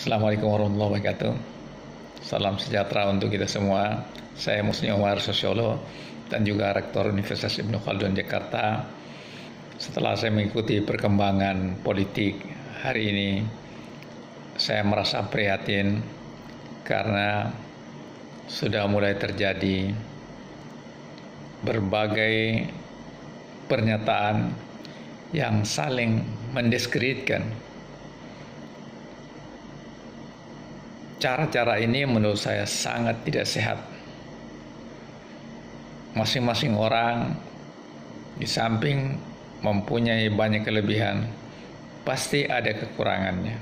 Assalamualaikum warahmatullahi wabarakatuh. Salam sejahtera untuk kita semua. Saya Musni Omar Sosiolo dan juga Rektor Universitas Ibnu Khaldun Jakarta. Setelah saya mengikuti perkembangan politik hari ini, saya merasa prihatin karena sudah mulai terjadi berbagai pernyataan yang saling mendiskreditkan Cara-cara ini menurut saya sangat tidak sehat. Masing-masing orang di samping mempunyai banyak kelebihan, pasti ada kekurangannya.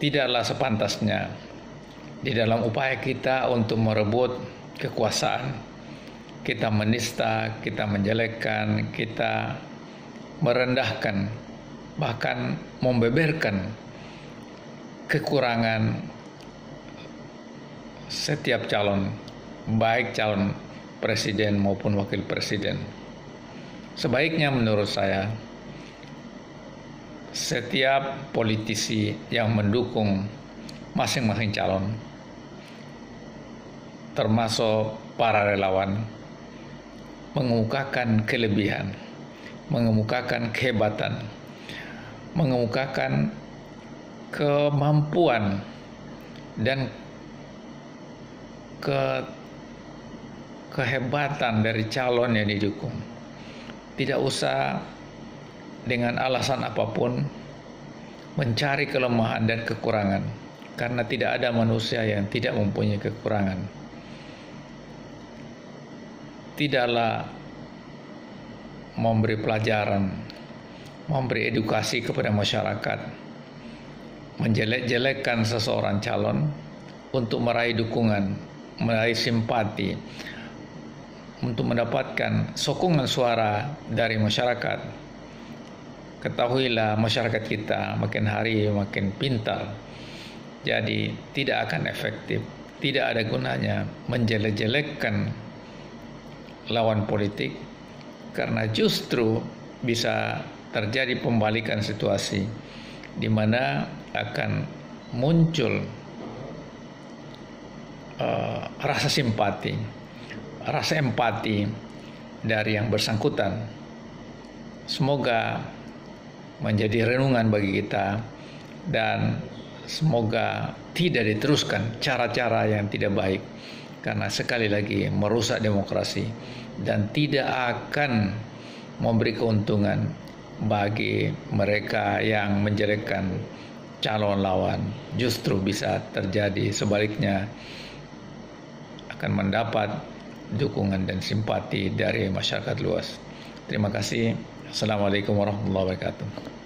Tidaklah sepantasnya di dalam upaya kita untuk merebut kekuasaan, kita menista, kita menjelekkan, kita merendahkan, bahkan membeberkan kekurangan setiap calon, baik calon presiden maupun wakil presiden. Sebaiknya menurut saya, setiap politisi yang mendukung masing-masing calon, termasuk para relawan, mengemukakan kelebihan, mengemukakan kehebatan, mengemukakan kemampuan dan ke kehebatan dari calon yang didukung. Tidak usah dengan alasan apa pun mencari kelemahan dan kekurangan karena tidak ada manusia yang tidak mempunyai kekurangan. Tidaklah memberi pelajaran, memberi edukasi kepada masyarakat menjelek-jelekkan seseorang calon untuk meraih dukungan, meraih simpati, untuk mendapatkan sokongan suara dari masyarakat. Ketahuilah masyarakat kita makin hari makin pintar. Jadi tidak akan efektif, tidak ada gunanya menjelek-jelekkan lawan politik karena justru bisa terjadi pembalikan situasi di mana akan muncul uh, rasa simpati, rasa empati dari yang bersangkutan. Semoga menjadi renungan bagi kita dan semoga tidak diteruskan cara-cara yang tidak baik karena sekali lagi merusak demokrasi dan tidak akan memberi keuntungan bagi mereka yang menjelekkan calon lawan justru bisa terjadi sebaliknya akan mendapat dukungan dan simpati dari masyarakat luas. Terima kasih. Assalamualaikum warahmatullahi wabarakatuh.